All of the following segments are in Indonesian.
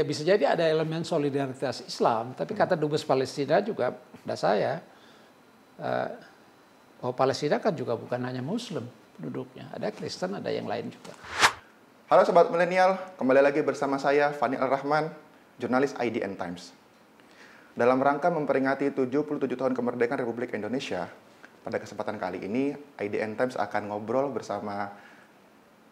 ya bisa jadi ada elemen solidaritas Islam, tapi kata dubes Palestina juga ada saya uh, bahwa Palestina kan juga bukan hanya Muslim penduduknya, ada Kristen, ada yang lain juga. Halo sobat milenial, kembali lagi bersama saya Fani Al Rahman, jurnalis IDN Times. Dalam rangka memperingati 77 tahun kemerdekaan Republik Indonesia, pada kesempatan kali ini IDN Times akan ngobrol bersama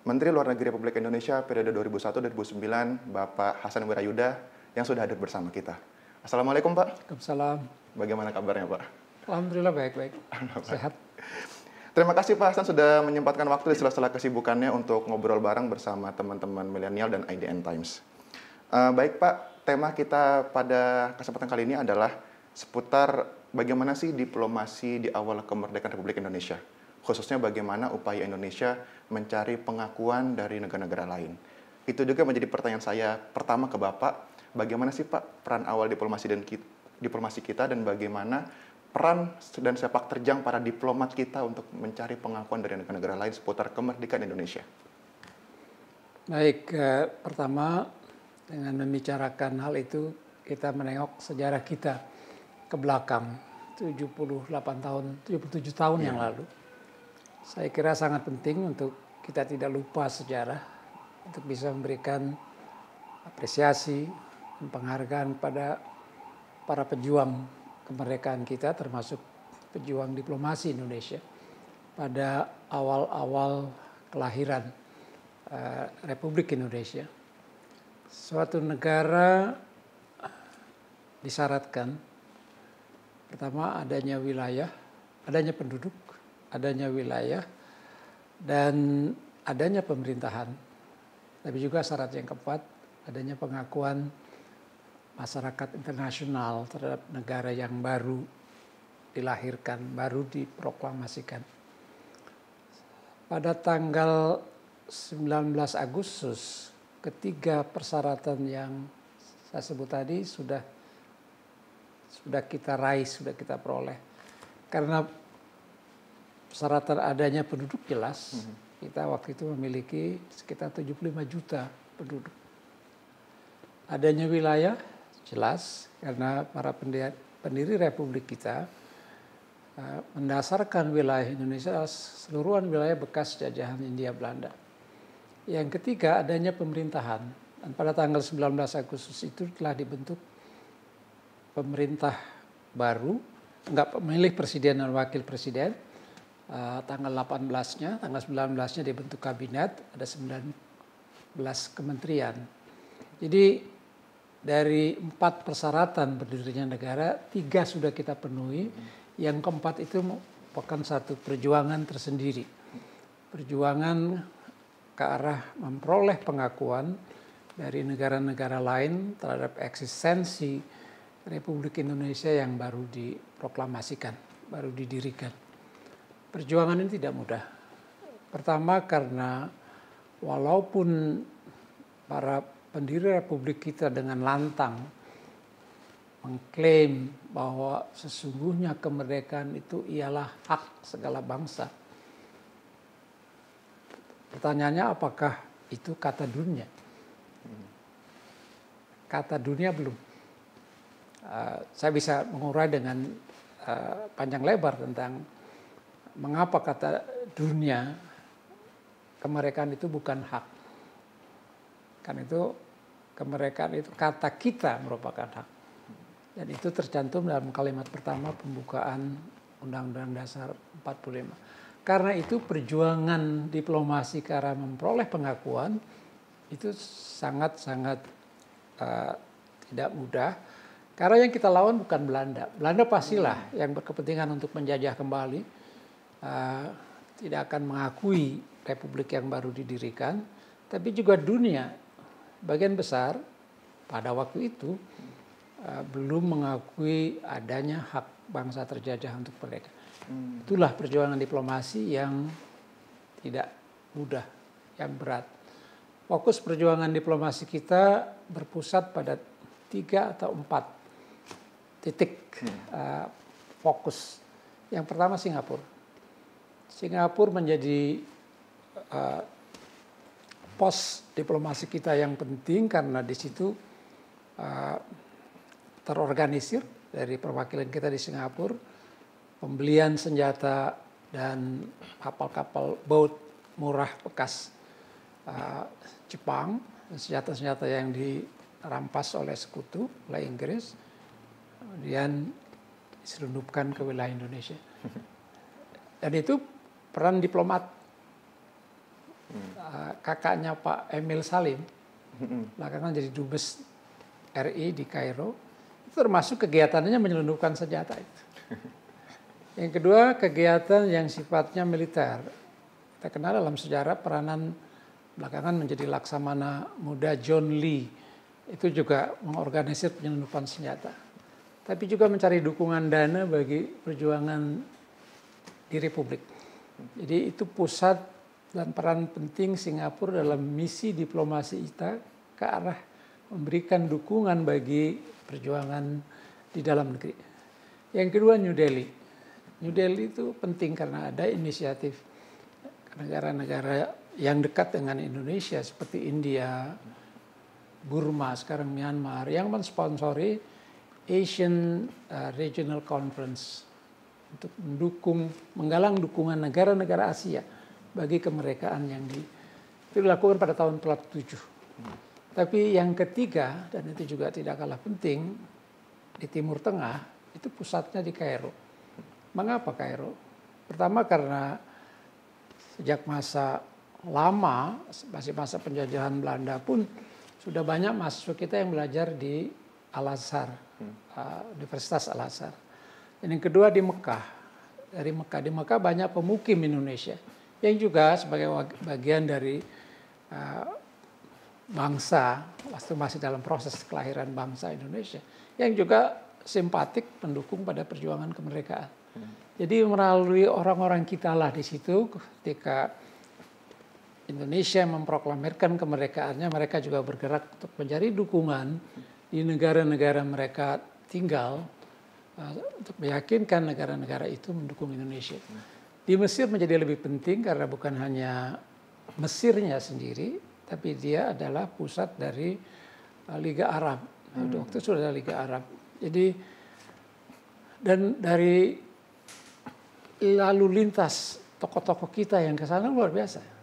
Menteri Luar Negeri Republik Indonesia periode 2001-2009, Bapak Hasan Wirayuda, yang sudah hadir bersama kita. Assalamualaikum Pak. Waalaikumsalam. Bagaimana kabarnya Pak? Alhamdulillah baik-baik. Sehat. Terima kasih Pak Hasan sudah menyempatkan waktu di sela-sela kesibukannya untuk ngobrol bareng bersama teman-teman milenial dan IDN Times. Uh, baik Pak, tema kita pada kesempatan kali ini adalah seputar bagaimana sih diplomasi di awal kemerdekaan Republik Indonesia khususnya bagaimana upaya Indonesia mencari pengakuan dari negara-negara lain. Itu juga menjadi pertanyaan saya pertama ke Bapak, bagaimana sih Pak peran awal diplomasi dan kita, diplomasi kita dan bagaimana peran dan sepak terjang para diplomat kita untuk mencari pengakuan dari negara-negara lain seputar kemerdekaan Indonesia? Baik, eh, pertama dengan membicarakan hal itu kita menengok sejarah kita ke belakang 78 tahun, 77 tahun ya. yang lalu saya kira sangat penting untuk kita tidak lupa sejarah untuk bisa memberikan apresiasi dan penghargaan pada para pejuang kemerdekaan kita termasuk pejuang diplomasi Indonesia pada awal-awal kelahiran uh, Republik Indonesia. Suatu negara disyaratkan pertama adanya wilayah, adanya penduduk, adanya wilayah dan adanya pemerintahan. Tapi juga syarat yang keempat, adanya pengakuan masyarakat internasional terhadap negara yang baru dilahirkan, baru diproklamasikan. Pada tanggal 19 Agustus, ketiga persyaratan yang saya sebut tadi sudah sudah kita raih, sudah kita peroleh. Karena persyaratan adanya penduduk jelas. Hmm. Kita waktu itu memiliki sekitar 75 juta penduduk. Adanya wilayah jelas karena para pendiri, pendiri republik kita uh, mendasarkan wilayah Indonesia seluruhan wilayah bekas jajahan India Belanda. Yang ketiga adanya pemerintahan dan pada tanggal 19 Agustus itu telah dibentuk pemerintah baru, enggak memilih presiden dan wakil presiden, uh, tanggal 18-nya, tanggal 19-nya dibentuk kabinet, ada 19 kementerian. Jadi dari empat persyaratan berdirinya negara, tiga sudah kita penuhi, yang keempat itu merupakan satu perjuangan tersendiri. Perjuangan ke arah memperoleh pengakuan dari negara-negara lain terhadap eksistensi Republik Indonesia yang baru diproklamasikan, baru didirikan. Perjuangan ini tidak mudah. Pertama karena walaupun para pendiri republik kita dengan lantang mengklaim bahwa sesungguhnya kemerdekaan itu ialah hak segala bangsa. Pertanyaannya apakah itu kata dunia? Kata dunia belum. Uh, saya bisa mengurai dengan uh, panjang lebar tentang mengapa kata dunia kemerdekaan itu bukan hak. Karena itu kemerdekaan itu kata kita merupakan hak. Dan itu tercantum dalam kalimat pertama pembukaan Undang-Undang Dasar 45. Karena itu perjuangan diplomasi karena memperoleh pengakuan itu sangat-sangat uh, tidak mudah. Karena yang kita lawan bukan Belanda. Belanda pastilah yang berkepentingan untuk menjajah kembali uh, tidak akan mengakui republik yang baru didirikan, tapi juga dunia bagian besar pada waktu itu uh, belum mengakui adanya hak bangsa terjajah untuk mereka. Hmm. Itulah perjuangan diplomasi yang tidak mudah, yang berat. Fokus perjuangan diplomasi kita berpusat pada tiga atau empat titik uh, fokus. Yang pertama Singapura Singapura menjadi uh, pos diplomasi kita yang penting karena di situ uh, terorganisir dari perwakilan kita di Singapura, pembelian senjata dan kapal-kapal boat murah bekas uh, Jepang, senjata-senjata yang dirampas oleh sekutu oleh Inggris, kemudian diselundupkan ke wilayah Indonesia. Dan itu peran diplomat uh, kakaknya Pak Emil Salim, belakangan jadi dubes RI di Kairo, itu termasuk kegiatannya menyelundupkan senjata itu. Yang kedua kegiatan yang sifatnya militer. Kita kenal dalam sejarah peranan belakangan menjadi laksamana muda John Lee itu juga mengorganisir penyelundupan senjata. Tapi juga mencari dukungan dana bagi perjuangan di Republik. Jadi itu pusat dan peran penting Singapura dalam misi diplomasi kita ke arah memberikan dukungan bagi perjuangan di dalam negeri. Yang kedua New Delhi. New Delhi itu penting karena ada inisiatif negara-negara yang dekat dengan Indonesia seperti India, Burma, sekarang Myanmar yang mensponsori Asian uh, Regional Conference untuk mendukung menggalang dukungan negara-negara Asia bagi kemerdekaan yang di, itu dilakukan pada tahun 47. Tapi yang ketiga dan itu juga tidak kalah penting di Timur Tengah itu pusatnya di Kairo. Mengapa Kairo? Pertama karena sejak masa lama masih masa penjajahan Belanda pun sudah banyak mahasiswa kita yang belajar di Al Azhar, hmm. uh, Universitas Al Azhar. Dan yang kedua di Mekah. Dari Mekah di Mekah banyak pemukim Indonesia yang juga sebagai bagian dari uh, bangsa waktu masih dalam proses kelahiran bangsa Indonesia yang juga simpatik pendukung pada perjuangan kemerdekaan. Jadi melalui orang-orang kita lah di situ ketika Indonesia memproklamirkan kemerdekaannya, mereka juga bergerak untuk mencari dukungan di negara-negara mereka tinggal untuk meyakinkan negara-negara itu mendukung Indonesia. Di Mesir menjadi lebih penting karena bukan hanya Mesirnya sendiri, tapi dia adalah pusat dari uh, Liga Arab. Nah, hmm. Waktu itu sudah ada Liga Arab. Jadi dan dari lalu lintas tokoh-tokoh kita yang ke sana luar biasa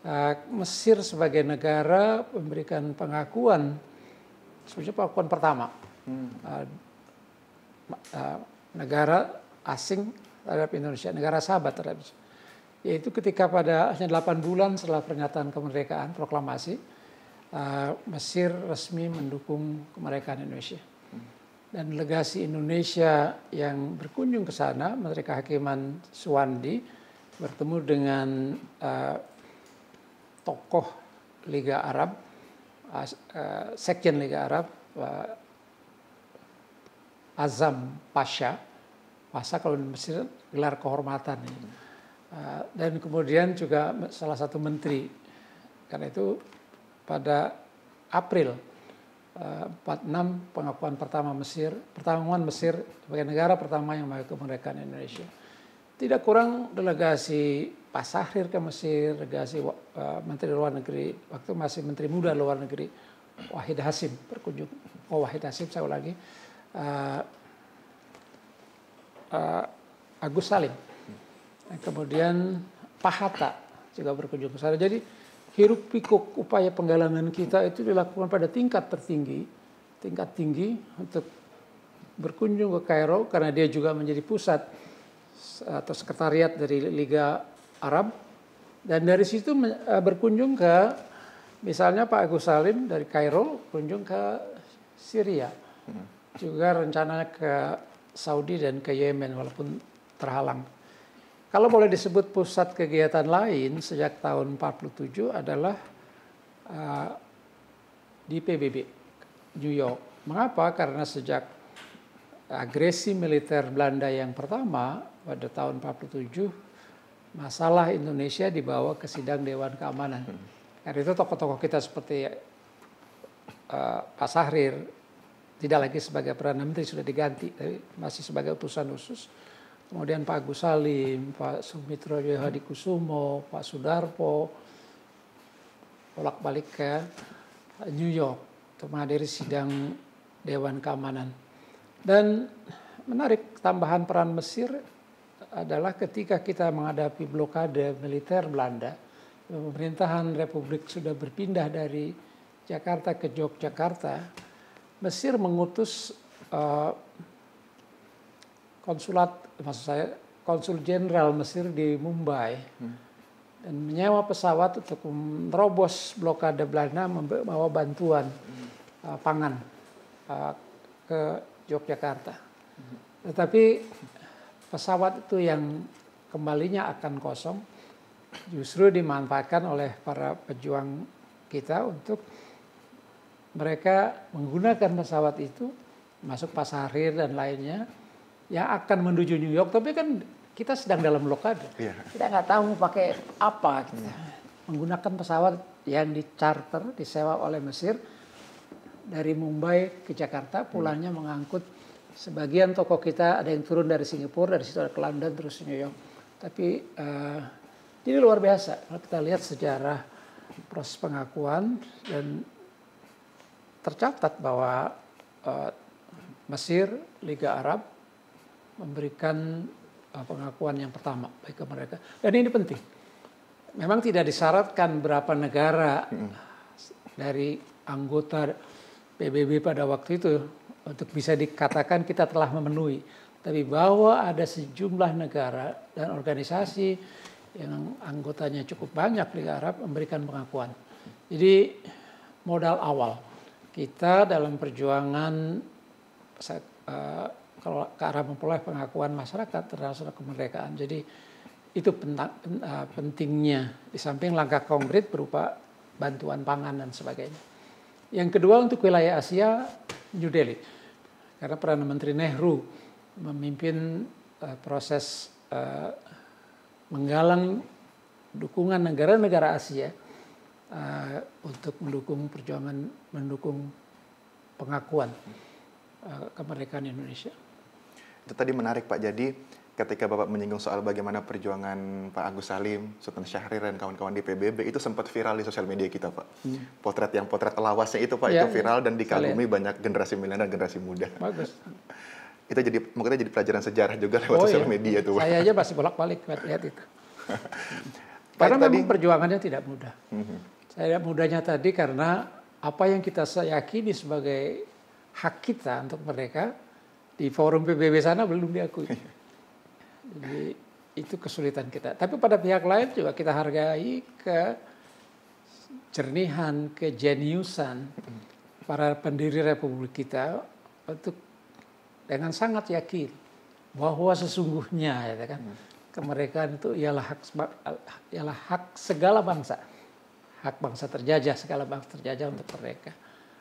Uh, Mesir sebagai negara memberikan pengakuan sebenarnya pengakuan pertama hmm. uh, negara asing terhadap Indonesia, negara sahabat terhadap Indonesia. Yaitu ketika pada hanya 8 bulan setelah pernyataan kemerdekaan, proklamasi, uh, Mesir resmi mendukung kemerdekaan Indonesia. Dan legasi Indonesia yang berkunjung ke sana, Menteri Kehakiman Suwandi, bertemu dengan uh, tokoh Liga Arab, uh, Sekjen Liga Arab, uh, Azam Pasha, Pasha kalau di Mesir gelar kehormatan. Uh, dan kemudian juga salah satu menteri, karena itu pada April uh, 46 pengakuan pertama Mesir, pertemuan Mesir sebagai negara pertama yang mengaku kemerdekaan Indonesia. Tidak kurang delegasi Pak Sahrir ke Mesir, delegasi uh, Menteri Luar Negeri, waktu masih Menteri Muda Luar Negeri, Wahid Hasim berkunjung. Oh Wahid Hasim saya ulangi. Uh, uh, Agus Salim. Kemudian Pak Hatta juga berkunjung ke sana. Jadi hiruk pikuk upaya penggalangan kita itu dilakukan pada tingkat tertinggi, tingkat tinggi untuk berkunjung ke Kairo karena dia juga menjadi pusat atau sekretariat dari Liga Arab dan dari situ eh, berkunjung ke misalnya Pak Agus Salim dari Kairo kunjung ke Syria hmm. juga rencananya ke Saudi dan ke Yemen walaupun terhalang. Kalau boleh disebut pusat kegiatan lain sejak tahun 47 adalah uh, di PBB New York. Mengapa? Karena sejak agresi militer Belanda yang pertama pada tahun 47 masalah Indonesia dibawa ke sidang Dewan Keamanan. Hmm. Karena itu tokoh-tokoh kita seperti uh, Pak Sahrir tidak lagi sebagai perdana menteri sudah diganti, tapi masih sebagai utusan khusus. Kemudian Pak Agus Salim, Pak Sumitro Kusumo, Pak Sudarpo, bolak-balik ke New York. untuk menghadiri sidang Dewan Keamanan. Dan menarik tambahan peran Mesir adalah ketika kita menghadapi blokade militer Belanda, pemerintahan Republik sudah berpindah dari Jakarta ke Yogyakarta, Mesir mengutus uh, konsulat, maksud saya konsul jenderal Mesir di Mumbai hmm. dan menyewa pesawat untuk merobos blokade Belanda membawa bantuan hmm. uh, pangan uh, ke Yogyakarta. Hmm. Tetapi pesawat itu yang kembalinya akan kosong justru dimanfaatkan oleh para pejuang kita untuk mereka menggunakan pesawat itu masuk Pasahir dan lainnya yang akan menuju New York, tapi kan kita sedang dalam blokade. Yeah. Kita nggak tahu mau pakai apa. Kita. Hmm. Menggunakan pesawat yang dicharter, disewa oleh Mesir dari Mumbai ke Jakarta, pulangnya hmm. mengangkut sebagian toko kita ada yang turun dari Singapura, dari situ ada ke London terus New York. Tapi uh, ini luar biasa. Kalau kita lihat sejarah proses pengakuan dan tercatat bahwa uh, Mesir, Liga Arab memberikan uh, pengakuan yang pertama baik ke mereka. Dan ini penting. Memang tidak disyaratkan berapa negara hmm. dari anggota PBB pada waktu itu untuk bisa dikatakan kita telah memenuhi. Tapi bahwa ada sejumlah negara dan organisasi yang anggotanya cukup banyak Liga Arab memberikan pengakuan. Jadi modal awal kita dalam perjuangan uh, kalau ke arah memperoleh pengakuan masyarakat terhadap kemerdekaan. Jadi itu eh, pentingnya di samping langkah konkret berupa bantuan pangan dan sebagainya. Yang kedua untuk wilayah Asia New Delhi karena perdana menteri Nehru memimpin uh, proses uh, menggalang dukungan negara-negara Asia uh, untuk mendukung perjuangan mendukung pengakuan uh, kemerdekaan Indonesia. Itu tadi menarik Pak. Jadi ketika Bapak menyinggung soal bagaimana perjuangan Pak Agus Salim, Sultan Syahrir dan kawan-kawan di PBB itu sempat viral di sosial media kita Pak. Hmm. Potret yang potret lawasnya itu Pak ya, itu viral dan dikagumi banyak generasi milenial dan generasi muda. Bagus. itu jadi mungkin jadi pelajaran sejarah juga lewat oh, sosial iya. media itu Pak. Saya aja masih bolak-balik lihat itu. karena tadi, memang perjuangannya tidak mudah. Hmm. Saya mudahnya tadi karena apa yang kita yakini sebagai hak kita untuk mereka di forum PBB sana belum diakui. Jadi itu kesulitan kita. Tapi pada pihak lain juga kita hargai ke jernihan, kejeniusan para pendiri republik kita untuk dengan sangat yakin bahwa sesungguhnya ya kan kemerdekaan itu ialah hak ialah hak segala bangsa. Hak bangsa terjajah, segala bangsa terjajah untuk mereka.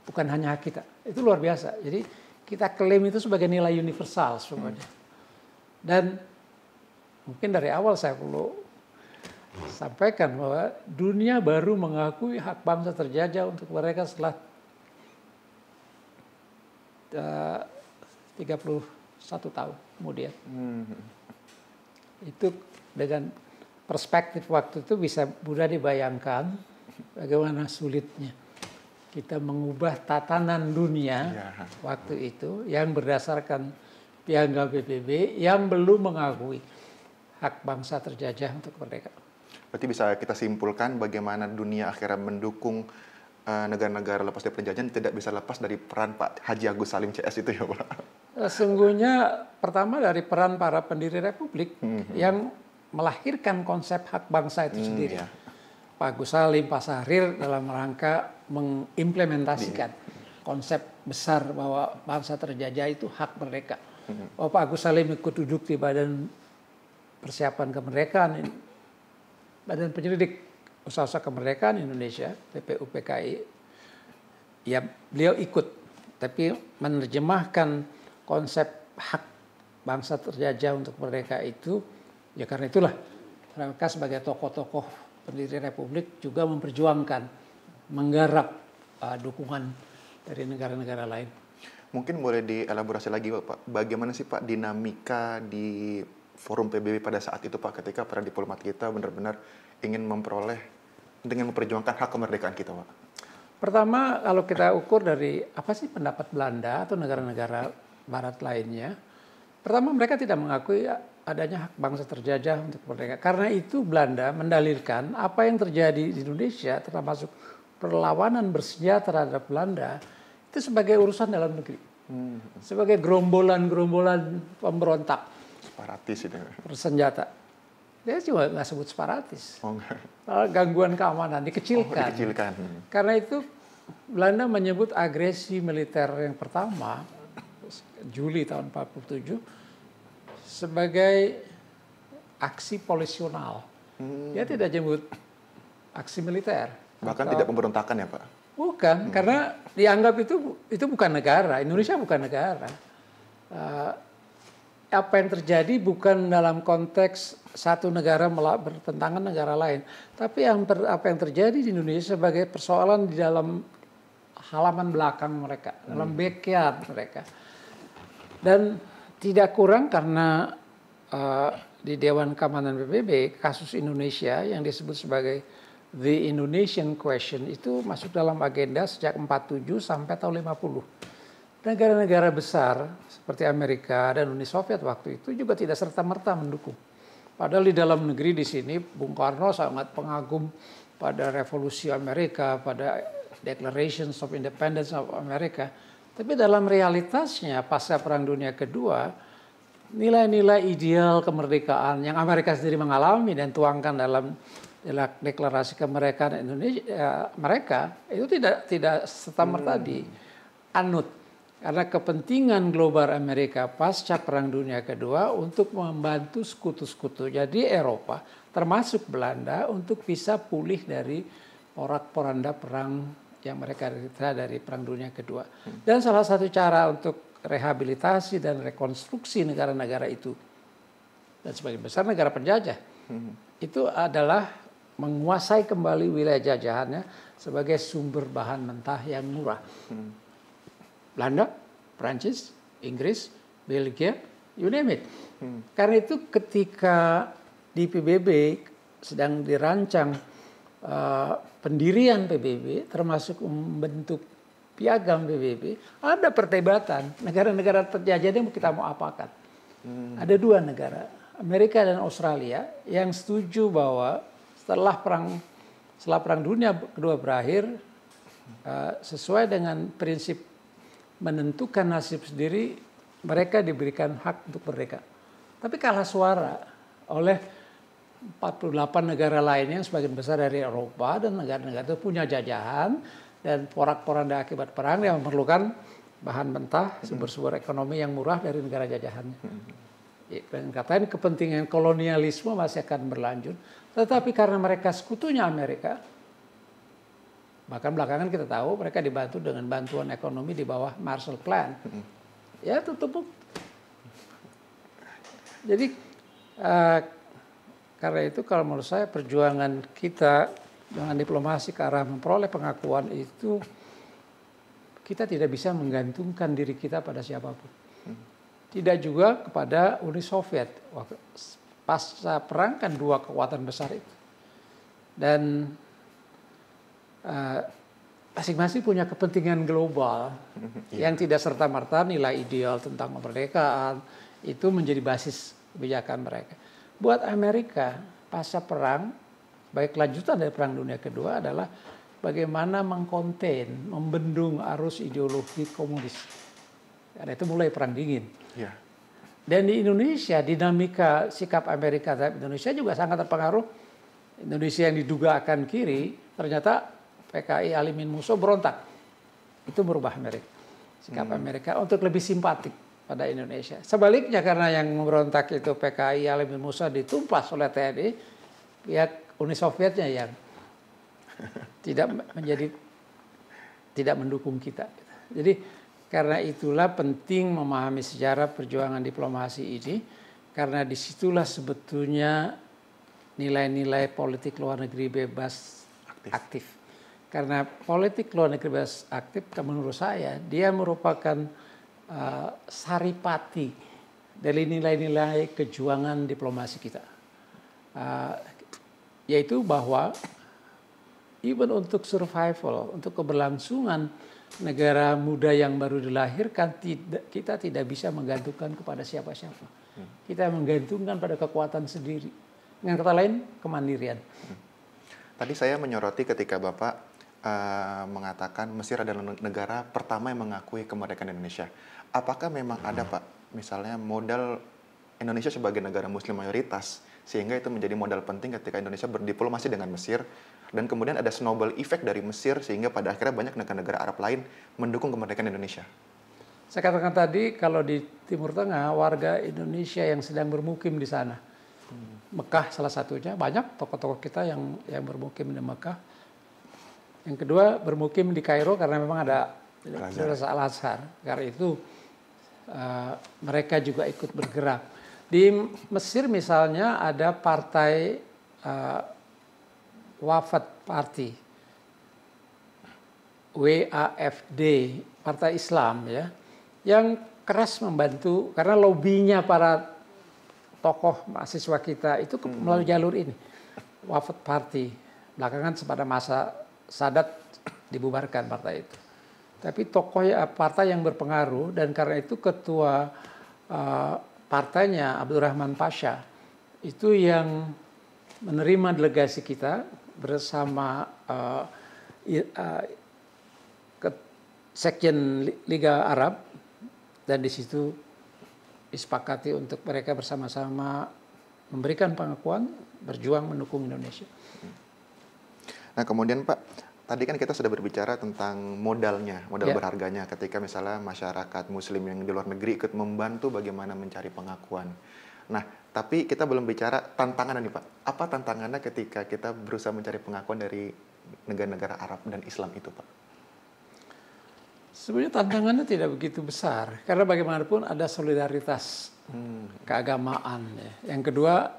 Bukan hanya hak kita. Itu luar biasa. Jadi kita klaim itu sebagai nilai universal semuanya. Dan mungkin dari awal saya perlu sampaikan bahwa dunia baru mengakui hak bangsa terjajah untuk mereka setelah uh, 31 tahun kemudian. Hmm. Itu dengan perspektif waktu itu bisa mudah dibayangkan bagaimana sulitnya kita mengubah tatanan dunia ya. waktu itu yang berdasarkan piagam PBB yang belum mengakui hak bangsa terjajah untuk merdeka. Berarti bisa kita simpulkan bagaimana dunia akhirnya mendukung uh, negara-negara lepas dari penjajahan tidak bisa lepas dari peran Pak Haji Agus Salim CS itu ya Pak? Sesungguhnya pertama dari peran para pendiri Republik hmm. yang melahirkan konsep hak bangsa itu hmm, sendiri. Ya. Pak Agus Salim, Pak Sahrir dalam rangka mengimplementasikan konsep besar bahwa bangsa terjajah itu hak mereka. Hmm. Bahwa Pak Agus Salim ikut duduk di badan persiapan kemerdekaan, badan penyelidik usaha-usaha kemerdekaan Indonesia, PPUPKI, ya beliau ikut, tapi menerjemahkan konsep hak bangsa terjajah untuk mereka itu, ya karena itulah mereka sebagai tokoh-tokoh pendiri republik juga memperjuangkan menggarap uh, dukungan dari negara-negara lain. Mungkin boleh dielaborasi lagi Pak, bagaimana sih Pak dinamika di forum PBB pada saat itu Pak ketika para diplomat kita benar-benar ingin memperoleh dengan memperjuangkan hak kemerdekaan kita Pak? Pertama, kalau kita ukur dari apa sih pendapat Belanda atau negara-negara Barat lainnya, pertama mereka tidak mengakui adanya hak bangsa terjajah untuk merdeka. Karena itu Belanda mendalilkan apa yang terjadi di Indonesia, termasuk perlawanan bersenjata terhadap Belanda, itu sebagai urusan dalam negeri. Hmm. Sebagai gerombolan-gerombolan pemberontak. Separatis itu. Bersenjata. Dia juga nggak sebut separatis. Oh, Gangguan keamanan dikecilkan. Oh, dikecilkan. Karena itu Belanda menyebut agresi militer yang pertama Juli tahun 47 sebagai aksi polisional. Hmm. Dia tidak menyebut aksi militer. Bahkan atau, tidak pemberontakan ya Pak? Bukan, hmm. karena dianggap itu itu bukan negara. Indonesia bukan negara. Uh, apa yang terjadi bukan dalam konteks satu negara bertentangan negara lain, tapi yang ter, apa yang terjadi di Indonesia sebagai persoalan di dalam halaman belakang mereka, hmm. dalam backyard mereka. Dan tidak kurang karena uh, di Dewan Keamanan PBB kasus Indonesia yang disebut sebagai the Indonesian question itu masuk dalam agenda sejak 47 sampai tahun 50 negara-negara besar seperti Amerika dan Uni Soviet waktu itu juga tidak serta-merta mendukung. Padahal di dalam negeri di sini Bung Karno sangat pengagum pada revolusi Amerika, pada Declarations of Independence of America. Tapi dalam realitasnya pasca Perang Dunia Kedua, nilai-nilai ideal kemerdekaan yang Amerika sendiri mengalami dan tuangkan dalam deklarasi kemerdekaan Indonesia ya, mereka itu tidak tidak serta merta hmm. dianut karena kepentingan global Amerika pasca Perang Dunia Kedua untuk membantu sekutu-sekutu jadi Eropa termasuk Belanda untuk bisa pulih dari porak-poranda perang yang mereka derita dari Perang Dunia Kedua. Dan salah satu cara untuk rehabilitasi dan rekonstruksi negara-negara itu dan sebagian besar negara penjajah itu adalah menguasai kembali wilayah jajahannya sebagai sumber bahan mentah yang murah. Belanda, Prancis, Inggris, Belgia, you name it. Karena itu ketika di PBB sedang dirancang uh, pendirian PBB, termasuk membentuk piagam PBB, ada perdebatan negara-negara terjajah yang kita mau apakan. Hmm. Ada dua negara, Amerika dan Australia, yang setuju bahwa setelah perang setelah perang dunia kedua berakhir, uh, sesuai dengan prinsip menentukan nasib sendiri, mereka diberikan hak untuk merdeka. Tapi kalah suara oleh 48 negara lainnya yang sebagian besar dari Eropa dan negara-negara itu punya jajahan dan porak-poranda akibat perang yang memerlukan bahan mentah, sumber-sumber ekonomi yang murah dari negara jajahannya. Dan katanya kepentingan kolonialisme masih akan berlanjut. Tetapi karena mereka sekutunya Amerika, Bahkan belakangan kita tahu mereka dibantu dengan bantuan ekonomi di bawah Marshall Plan. Ya tutup. Jadi uh, karena itu kalau menurut saya perjuangan kita dengan diplomasi ke arah memperoleh pengakuan itu kita tidak bisa menggantungkan diri kita pada siapa pun. Tidak juga kepada Uni Soviet. Pasca perang kan dua kekuatan besar itu. Dan Eh, masing-masing punya kepentingan global yang tidak serta merta nilai ideal tentang kemerdekaan itu menjadi basis kebijakan mereka. Buat Amerika pasca perang, baik lanjutan dari perang dunia kedua adalah bagaimana mengkonten, membendung arus ideologi komunis. Karena itu mulai perang dingin. Yeah. Dan di Indonesia dinamika sikap Amerika terhadap Indonesia juga sangat terpengaruh. Indonesia yang diduga akan kiri ternyata PKI Alimin Muso berontak. Itu merubah Amerika. Sikap hmm. Amerika untuk lebih simpatik pada Indonesia. Sebaliknya karena yang memberontak itu PKI Alimin Musa ditumpas oleh TNI, pihak Uni Sovietnya yang tidak menjadi tidak mendukung kita. Jadi karena itulah penting memahami sejarah perjuangan diplomasi ini karena di situlah sebetulnya nilai-nilai politik luar negeri bebas aktif. aktif karena politik luar negeri bebas aktif menurut saya dia merupakan uh, saripati dari nilai-nilai kejuangan diplomasi kita. Uh, yaitu bahwa even untuk survival, untuk keberlangsungan negara muda yang baru dilahirkan tidak kita tidak bisa menggantungkan kepada siapa-siapa. Kita menggantungkan pada kekuatan sendiri. Dengan kata lain, kemandirian. Tadi saya menyoroti ketika Bapak uh, mengatakan Mesir adalah negara pertama yang mengakui kemerdekaan Indonesia. Apakah memang ada Pak, misalnya modal Indonesia sebagai negara Muslim mayoritas, sehingga itu menjadi modal penting ketika Indonesia berdiplomasi dengan Mesir, dan kemudian ada snowball effect dari Mesir sehingga pada akhirnya banyak negara-negara Arab lain mendukung kemerdekaan Indonesia. Saya katakan tadi kalau di Timur Tengah warga Indonesia yang sedang bermukim di sana. Mekah salah satunya banyak tokoh-tokoh kita yang yang bermukim di Mekah. Yang kedua bermukim di Kairo karena memang ada Universitas Al Azhar. Karena itu uh, mereka juga ikut bergerak. Di Mesir misalnya ada partai uh, Wafat Party WAFD Partai Islam ya yang keras membantu karena lobbynya para tokoh mahasiswa kita itu hmm. melalui jalur ini Wafat Party belakangan pada masa Sadat dibubarkan partai itu tapi tokoh ya, partai yang berpengaruh dan karena itu ketua uh, partainya Abdurrahman Pasha itu yang menerima delegasi kita bersama uh, uh, Sekjen Liga Arab dan di situ disepakati untuk mereka bersama-sama memberikan pengakuan berjuang mendukung Indonesia. Nah kemudian Pak, tadi kan kita sudah berbicara tentang modalnya, modal ya. berharganya ketika misalnya masyarakat Muslim yang di luar negeri ikut membantu bagaimana mencari pengakuan. Nah, tapi kita belum bicara tantangan nih Pak. Apa tantangannya ketika kita berusaha mencari pengakuan dari negara-negara Arab dan Islam itu Pak? Sebenarnya tantangannya tidak begitu besar. Karena bagaimanapun ada solidaritas hmm. keagamaan. Ya. Yang kedua,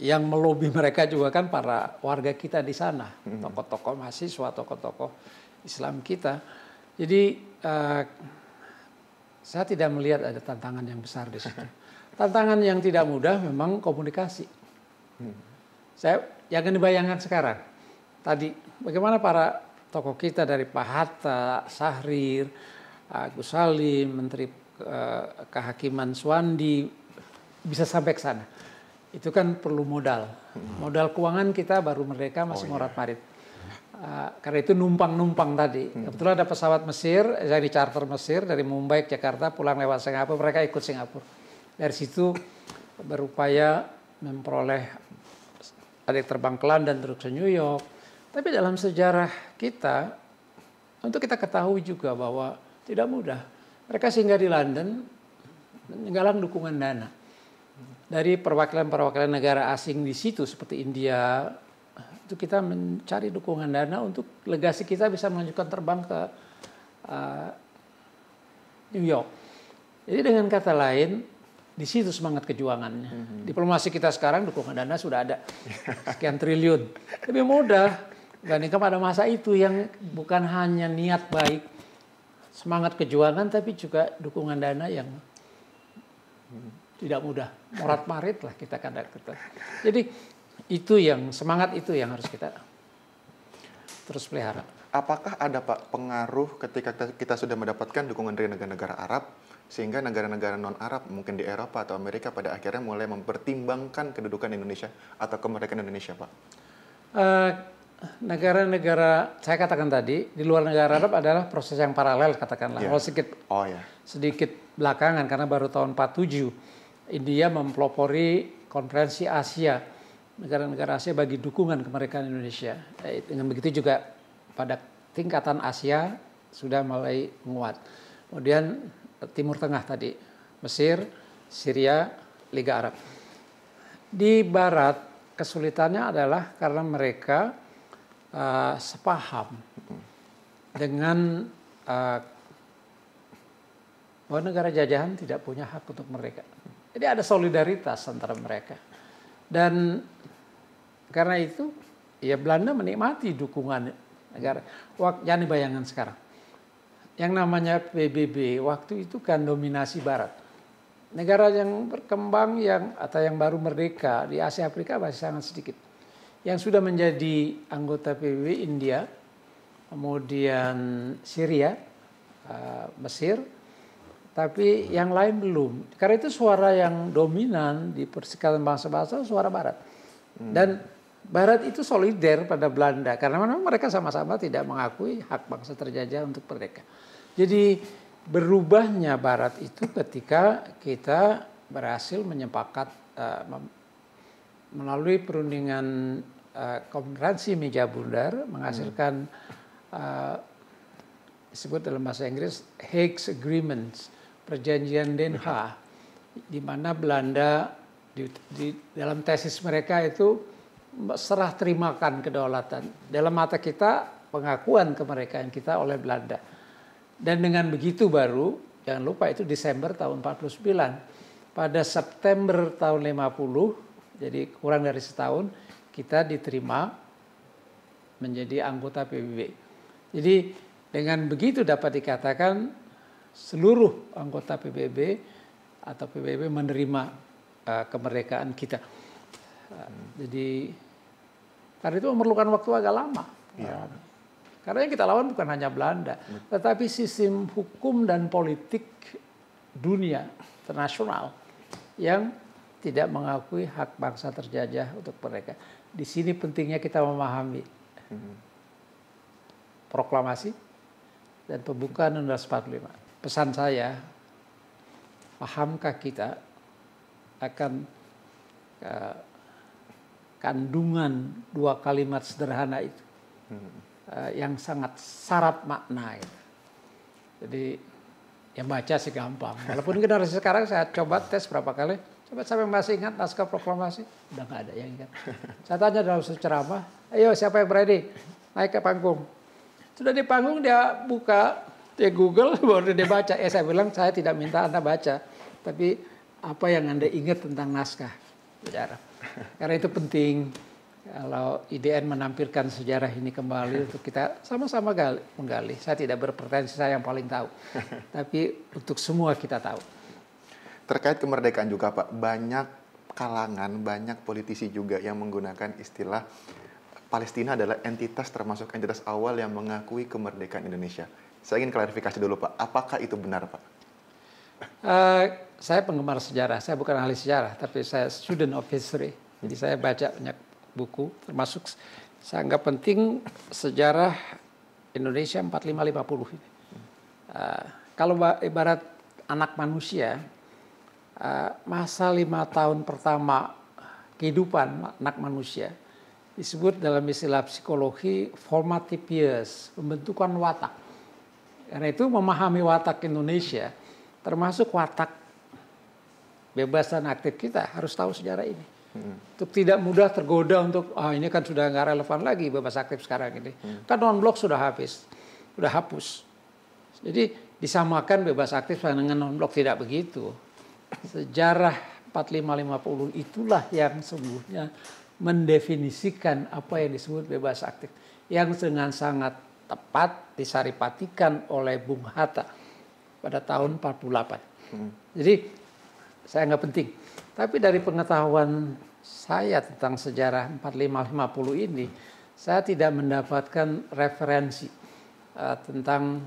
yang melobi mereka juga kan para warga kita di sana. Hmm. Tokoh-tokoh mahasiswa, tokoh-tokoh Islam kita. Jadi uh, saya tidak melihat ada tantangan yang besar di situ. Tantangan yang tidak mudah memang komunikasi. Hmm. Saya jangan dibayangkan sekarang. Tadi bagaimana para tokoh kita dari Pak Hatta, Sahrir, Agus Salim, Menteri eh, Kehakiman Swandi bisa sampai ke sana. Itu kan perlu modal. Modal keuangan kita baru mereka masih oh, morat marit. Uh, karena itu numpang-numpang tadi. Hmm. Kebetulan ada pesawat Mesir, di charter Mesir dari Mumbai ke Jakarta, pulang lewat Singapura, mereka ikut Singapura dari situ berupaya memperoleh adik terbang ke London terus ke New York. Tapi dalam sejarah kita, untuk kita ketahui juga bahwa tidak mudah. Mereka singgah di London, menggalang dukungan dana. Dari perwakilan-perwakilan negara asing di situ seperti India, itu kita mencari dukungan dana untuk legasi kita bisa mengajukan terbang ke uh, New York. Jadi dengan kata lain, di situ semangat kejuangannya. Mm-hmm. Diplomasi kita sekarang dukungan dana sudah ada sekian triliun. Lebih mudah dibandingkan pada masa itu yang bukan hanya niat baik, semangat kejuangan tapi juga dukungan dana yang tidak mudah. Morat marit lah kita kata-kata. Jadi itu yang semangat itu yang harus kita terus pelihara. Apakah ada Pak pengaruh ketika kita sudah mendapatkan dukungan dari negara-negara Arab sehingga negara-negara non Arab mungkin di Eropa atau Amerika pada akhirnya mulai mempertimbangkan kedudukan Indonesia atau kemerdekaan Indonesia, Pak. Uh, negara-negara saya katakan tadi di luar negara Arab adalah proses yang paralel katakanlah. Yeah. Oh, sedikit oh, yeah. sedikit belakangan karena baru tahun 47 India mempelopori konferensi Asia negara-negara Asia bagi dukungan kemerdekaan Indonesia. Eh, dengan begitu juga pada tingkatan Asia sudah mulai menguat. Kemudian Timur Tengah tadi, Mesir, Syria, Liga Arab. Di Barat kesulitannya adalah karena mereka uh, sepaham dengan uh, bahwa negara jajahan tidak punya hak untuk mereka. Jadi ada solidaritas antara mereka. Dan karena itu ya Belanda menikmati dukungan negara. Wah, jangan bayangkan sekarang yang namanya PBB waktu itu kan dominasi Barat. Negara yang berkembang yang atau yang baru merdeka di Asia Afrika masih sangat sedikit. Yang sudah menjadi anggota PBB India, kemudian Syria, uh, Mesir, tapi yang lain belum. Karena itu suara yang dominan di Perserikatan Bangsa-Bangsa suara Barat. Hmm. Dan Barat itu solider pada Belanda karena memang mereka sama-sama tidak mengakui hak bangsa terjajah untuk mereka. Jadi berubahnya Barat itu ketika kita berhasil menyepakat uh, melalui perundingan uh, konferensi meja bundar menghasilkan uh, disebut dalam bahasa Inggris Hague's Agreements perjanjian Den Haag di mana Belanda di, di dalam tesis mereka itu serah terimakan kedaulatan. Dalam mata kita pengakuan kemerdekaan kita oleh Belanda. Dan dengan begitu baru jangan lupa itu Desember tahun 49 pada September tahun 50 jadi kurang dari setahun kita diterima menjadi anggota PBB jadi dengan begitu dapat dikatakan seluruh anggota PBB atau PBB menerima uh, kemerdekaan kita. Uh, jadi karena itu memerlukan waktu agak lama. Ya. Uh, karena yang kita lawan bukan hanya Belanda, tetapi sistem hukum dan politik dunia internasional yang tidak mengakui hak bangsa terjajah untuk mereka. Di sini pentingnya kita memahami proklamasi dan pembukaan Undang-Undang 45 pesan saya, pahamkah kita akan uh, kandungan dua kalimat sederhana itu uh, yang sangat syarat makna. Gitu. Jadi yang baca sih gampang. Walaupun generasi sekarang saya coba tes berapa kali, coba sampai masih ingat naskah proklamasi, udah nggak ada yang ingat. Saya tanya dalam ceramah, ayo siapa yang berani naik ke panggung. Sudah di panggung dia buka dia Google baru dia baca. Eh saya bilang saya tidak minta Anda baca, tapi apa yang Anda ingat tentang naskah sejarah. Karena itu penting kalau IDN menampilkan sejarah ini kembali untuk kita sama-sama menggali. Saya tidak berpretensi saya yang paling tahu, tapi untuk semua kita tahu. Terkait kemerdekaan juga Pak, banyak kalangan, banyak politisi juga yang menggunakan istilah Palestina adalah entitas termasuk entitas awal yang mengakui kemerdekaan Indonesia. Saya ingin klarifikasi dulu Pak, apakah itu benar Pak? Uh, saya penggemar sejarah, saya bukan ahli sejarah, tapi saya student of history. Jadi saya baca banyak buku, termasuk saya anggap penting sejarah Indonesia 4550 ini. Uh, kalau ibarat anak manusia, masa lima tahun pertama kehidupan anak manusia disebut dalam istilah psikologi formative years, pembentukan watak. Karena itu memahami watak Indonesia, termasuk watak bebas dan aktif kita harus tahu sejarah ini. Hmm. Untuk tidak mudah tergoda untuk, ah oh, ini kan sudah nggak relevan lagi bebas aktif sekarang ini. Hmm. Kan non blok sudah habis, sudah hapus. Jadi disamakan bebas aktif dengan non blok tidak begitu. Sejarah 4550 itulah yang sesungguhnya mendefinisikan apa yang disebut bebas aktif. Yang dengan sangat tepat disaripatikan oleh Bung Hatta pada tahun 48. Hmm. Jadi saya nggak penting. Tapi dari pengetahuan saya tentang sejarah 4550 ini, saya tidak mendapatkan referensi uh, tentang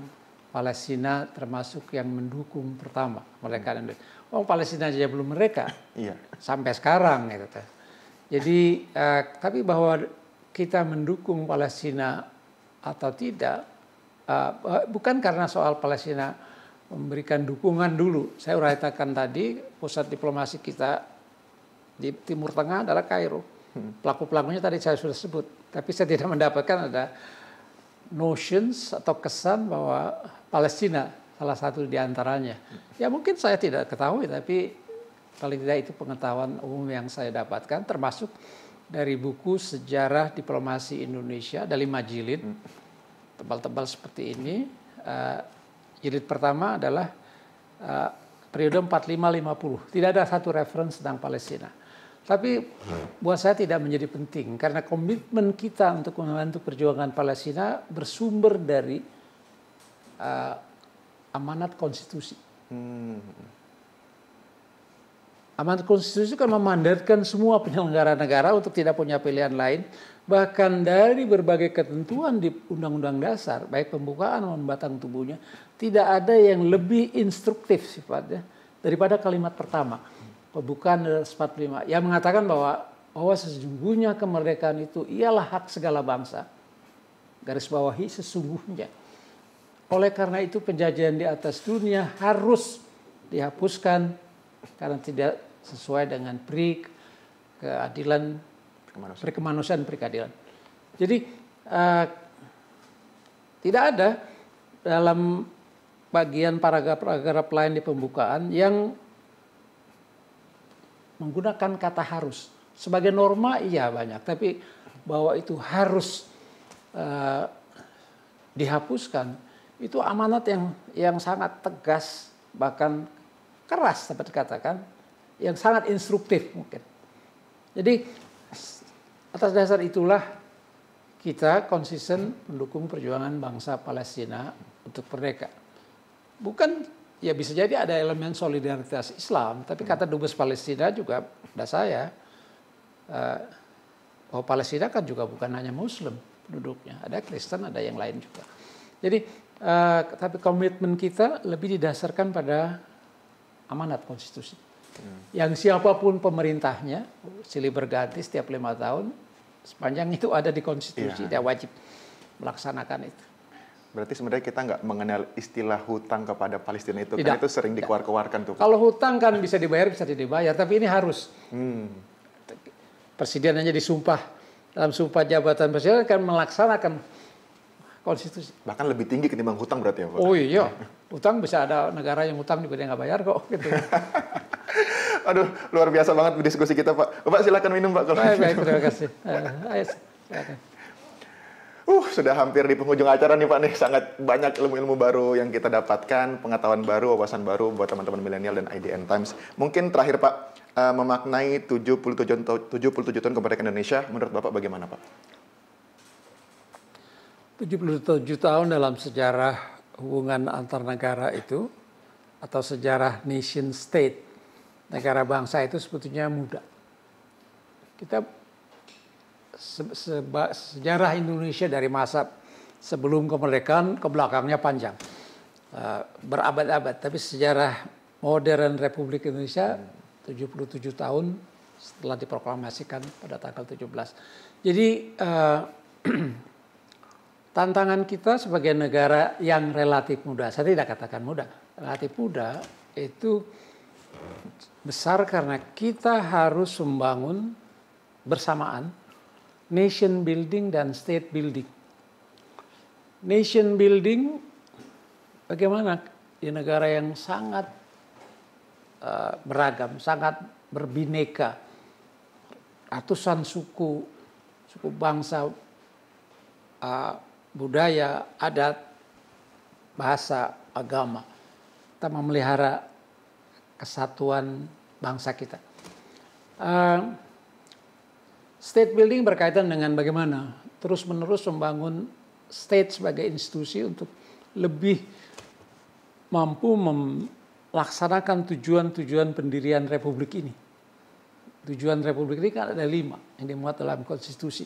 Palestina termasuk yang mendukung pertama mereka Indonesia. Oh Palestina saja belum mereka iya. sampai sekarang gitu. Jadi uh, tapi bahwa kita mendukung Palestina atau tidak uh, bukan karena soal Palestina memberikan dukungan dulu. Saya uraikan tadi pusat diplomasi kita di Timur Tengah adalah Kairo. Hmm. Pelaku-pelakunya tadi saya sudah sebut, tapi saya tidak mendapatkan ada notions atau kesan bahwa Palestina salah satu di antaranya. Ya mungkin saya tidak ketahui, tapi paling tidak itu pengetahuan umum yang saya dapatkan, termasuk dari buku Sejarah Diplomasi Indonesia dari Majilid hmm. tebal-tebal seperti ini. Uh, jilid pertama adalah uh, periode 45-50. Tidak ada satu reference tentang Palestina. Tapi buat saya tidak menjadi penting karena komitmen kita untuk membantu perjuangan Palestina bersumber dari uh, amanat konstitusi. Hmm. amanat konstitusi kan memandatkan semua penyelenggara negara untuk tidak punya pilihan lain. Bahkan dari berbagai ketentuan di Undang-Undang Dasar, baik pembukaan maupun batang tubuhnya, tidak ada yang lebih instruktif sifatnya daripada kalimat pertama. Pembukaan 45 yang mengatakan bahwa bahwa sesungguhnya kemerdekaan itu ialah hak segala bangsa. Garis bawahi sesungguhnya. Oleh karena itu penjajahan di atas dunia harus dihapuskan karena tidak sesuai dengan pri keadilan perkemanusiaan perkeadilan. Jadi uh, tidak ada dalam bagian paragraf-paragraf lain di pembukaan yang menggunakan kata harus. Sebagai norma iya banyak, tapi bahwa itu harus uh, dihapuskan itu amanat yang yang sangat tegas bahkan keras dapat dikatakan yang sangat instruktif mungkin. Jadi atas dasar itulah kita konsisten mendukung perjuangan bangsa Palestina untuk merdeka. Bukan ya bisa jadi ada elemen solidaritas Islam, tapi kata dubes Palestina juga ada saya uh, bahwa Palestina kan juga bukan hanya Muslim penduduknya, ada Kristen, ada yang lain juga. Jadi, uh, tapi komitmen kita lebih didasarkan pada amanat konstitusi. Hmm. Yang siapa pun pemerintahnya, silih berganti setiap lima tahun, sepanjang itu ada di konstitusi, yeah. dia wajib melaksanakan itu. Berarti sebenarnya kita nggak mengenal istilah hutang kepada Palestina itu, kan tidak, kan itu sering dikeluarkan tuh. Kalau hutang kan bisa dibayar, bisa tidak dibayar, tapi ini harus. Hmm presiden hanya disumpah dalam sumpah jabatan presiden akan melaksanakan konstitusi. Bahkan lebih tinggi ketimbang hutang berarti ya Pak? Oh iya, hutang bisa ada negara yang hutang juga dia nggak bayar kok. Gitu. Aduh, luar biasa banget diskusi kita Pak. Bapak silakan minum Pak. Kalau baik, baik, terima kasih. Uh, ayo, silakan. Uh, sudah hampir di penghujung acara nih Pak nih. Sangat banyak ilmu-ilmu baru yang kita dapatkan, pengetahuan baru, wawasan baru buat teman-teman milenial dan IDN Times. Mungkin terakhir Pak, uh, memaknai 77, 77 tahun kemerdekaan Indonesia, menurut Bapak bagaimana Pak? 77 tahun dalam sejarah hubungan antar negara itu, atau sejarah nation state, negara bangsa itu sebetulnya muda. Kita se seba, sejarah Indonesia dari masa sebelum kemerdekaan ke belakangnya panjang. Uh, berabad-abad, tapi sejarah modern Republik Indonesia 77 tahun setelah diproklamasikan pada tanggal 17. Jadi uh, tantangan kita sebagai negara yang relatif muda, saya tidak katakan muda, relatif muda itu besar karena kita harus membangun bersamaan nation building dan state building. Nation building bagaimana di negara yang sangat Eh, beragam, sangat berbineka. Ratusan suku, suku bangsa, uh, budaya, adat, bahasa, agama. Kita memelihara kesatuan bangsa kita. Uh, state building berkaitan dengan bagaimana terus-menerus membangun state sebagai institusi untuk lebih mampu mem laksanakan tujuan-tujuan pendirian republik ini. Tujuan republik ini kan ada lima yang dimuat dalam konstitusi.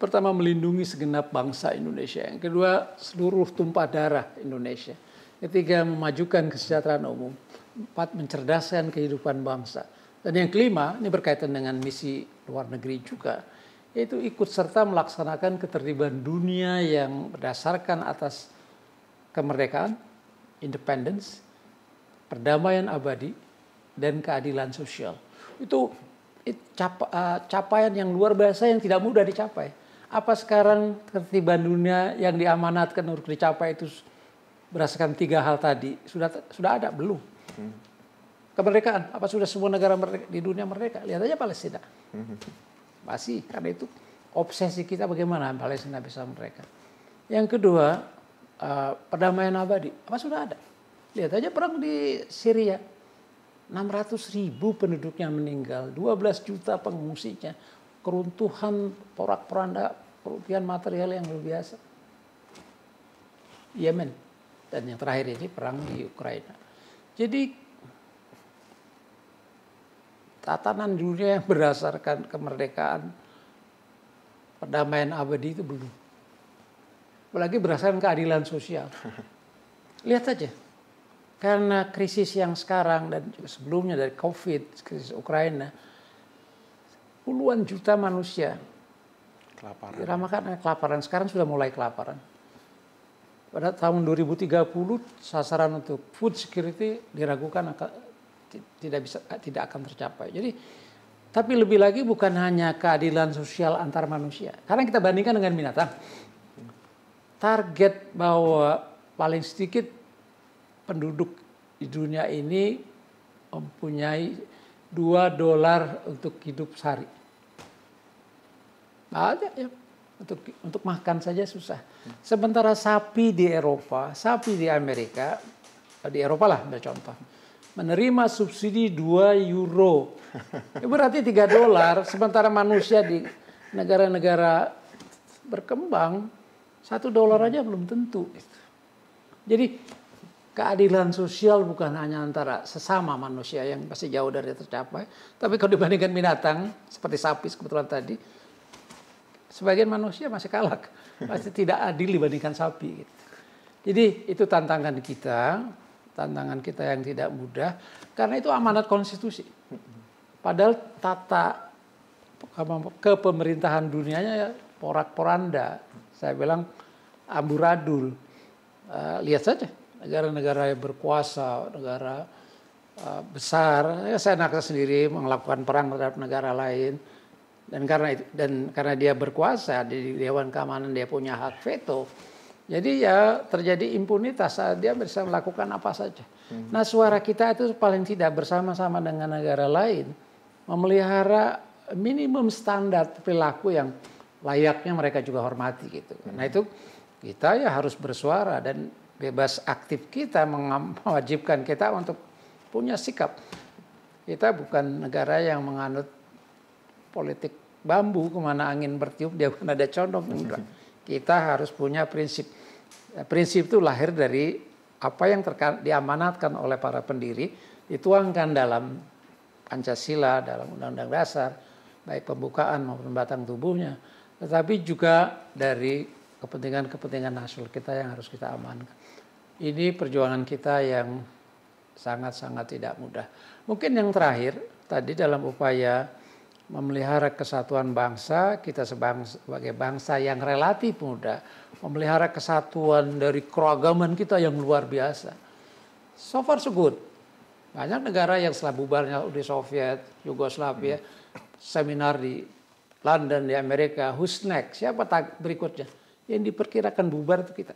Pertama melindungi segenap bangsa Indonesia. Yang kedua seluruh tumpah darah Indonesia. Ketiga memajukan kesejahteraan umum. Empat mencerdaskan kehidupan bangsa. Dan yang kelima ini berkaitan dengan misi luar negeri juga. Yaitu ikut serta melaksanakan ketertiban dunia yang berdasarkan atas kemerdekaan, independence, perdamaian abadi, dan keadilan sosial. Itu, uh, capaian yang luar biasa yang tidak mudah dicapai. Apa sekarang tertiban dunia yang diamanatkan untuk dicapai itu berdasarkan tiga hal tadi sudah sudah ada belum? Kemerdekaan, apa sudah semua negara merdeka, di dunia merdeka? Lihat aja Palestina. Masih, karena itu obsesi kita bagaimana Palestina bisa merdeka. Yang kedua, uh, perdamaian abadi, apa sudah ada? Lihat aja perang di Syria. 600 ribu penduduknya meninggal, 12 juta pengungsinya, keruntuhan porak-poranda, kerugian material yang luar biasa. Yemen dan yang terakhir ini perang di Ukraina. Jadi tatanan dunia yang berdasarkan kemerdekaan perdamaian abadi itu belum. Apalagi berdasarkan keadilan sosial. Lihat saja. Karena krisis yang sekarang dan juga sebelumnya dari COVID, krisis Ukraina, puluhan juta manusia kelaparan. Diramakan kelaparan. Sekarang sudah mulai kelaparan. Pada tahun 2030 sasaran untuk food security diragukan akan tidak bisa tidak akan tercapai. Jadi tapi lebih lagi bukan hanya keadilan sosial antar manusia. Karena kita bandingkan dengan binatang. Target bahwa paling sedikit penduduk di dunia ini mempunyai 2 dolar untuk hidup sehari. Ada ya. Untuk untuk makan saja susah. Sementara sapi di Eropa, sapi di Amerika, di Eropa lah contoh menerima subsidi 2 euro. Ya berarti 3 dolar, sementara manusia di negara-negara berkembang, satu dolar aja belum tentu. Jadi keadilan sosial bukan hanya antara sesama manusia yang pasti jauh dari tercapai, tapi kalau dibandingkan binatang seperti sapi kebetulan tadi, sebagian manusia masih kalah, masih tidak adil dibandingkan sapi. Gitu. Jadi itu tantangan kita tantangan kita yang tidak mudah karena itu amanat konstitusi. Padahal tata kepemerintahan dunianya ya porak-poranda. Saya bilang amburadul. Uh, lihat saja negara-negara yang berkuasa, negara uh, besar, ya saya nak sendiri melakukan perang terhadap negara lain dan karena itu dan karena dia berkuasa di Dewan Keamanan dia punya hak veto jadi ya terjadi impunitas dia bisa melakukan apa saja. Hmm. Nah suara kita itu paling tidak bersama-sama dengan negara lain memelihara minimum standar perilaku yang layaknya mereka juga hormati gitu. Hmm. Nah itu kita ya harus bersuara dan bebas aktif kita mewajibkan kita untuk punya sikap. Kita bukan negara yang menganut politik bambu ke mana angin bertiup dia pun ada condong enggak. Kita harus punya prinsip Ya, prinsip itu lahir dari apa yang diamanatkan oleh para pendiri dituangkan dalam Pancasila, dalam Undang-Undang Dasar, baik pembukaan maupun batang tubuhnya, tetapi juga dari kepentingan-kepentingan nasional kita yang harus kita amankan. Ini perjuangan kita yang sangat-sangat tidak mudah. Mungkin yang terakhir tadi dalam upaya memelihara kesatuan bangsa, kita sebagai bangsa yang relatif muda, memelihara kesatuan dari keragaman kita yang luar biasa. So far so good. Banyak negara yang setelah bubarnya Uni Soviet, Yugoslavia, seminar di London, di Amerika, who's next? Siapa tak berikutnya? Yang diperkirakan bubar itu kita.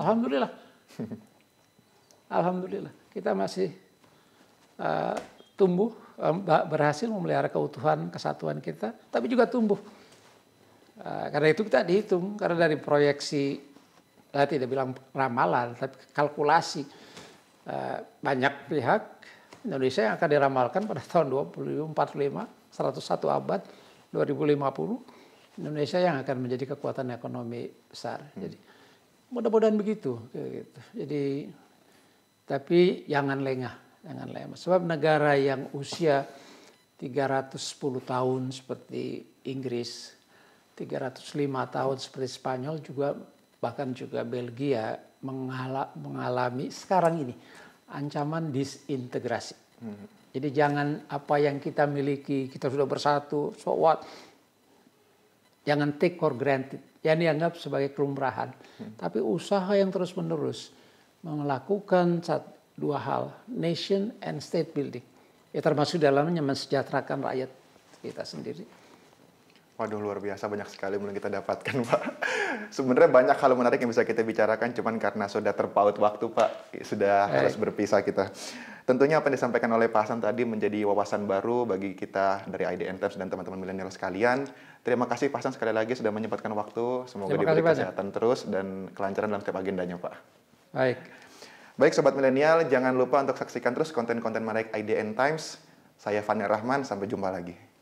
Alhamdulillah. Alhamdulillah. Kita masih uh, tumbuh berhasil memelihara keutuhan kesatuan kita, tapi juga tumbuh. Ah, karena itu kita dihitung, karena dari proyeksi, saya tidak bilang ramalan, tapi kalkulasi banyak pihak Indonesia yang akan diramalkan pada tahun 2045, 101 abad, 2050, Indonesia yang akan menjadi kekuatan ekonomi besar. Hmm. Jadi mudah-mudahan begitu. Gitu. Jadi tapi jangan lengah Jangan lama. Sebab negara yang usia 310 tahun seperti Inggris, 305 tahun seperti Spanyol juga bahkan juga Belgia mengalami sekarang ini ancaman disintegrasi. Hmm. Jadi jangan apa yang kita miliki, kita sudah bersatu, so what? Jangan take for granted. Yang dianggap sebagai kelumrahan. Hmm. Tapi usaha yang terus menerus melakukan dua hal, nation and state building. Ya termasuk dalamnya mensejahterakan rakyat kita sendiri. Waduh luar biasa banyak sekali yang kita dapatkan Pak. Sebenarnya banyak hal menarik yang bisa kita bicarakan cuman karena sudah terpaut waktu Pak sudah Baik. harus berpisah kita. Tentunya apa yang disampaikan oleh Pak Hasan tadi menjadi wawasan baru bagi kita dari IDN Times dan teman-teman milenial sekalian. Terima kasih Pak Hasan sekali lagi sudah menyempatkan waktu. Semoga Terima diberi kesehatan terus dan kelancaran dalam setiap agendanya Pak. Baik. Baik Sobat Milenial, jangan lupa untuk saksikan terus konten-konten menarik IDN Times. Saya Fani Rahman, sampai jumpa lagi.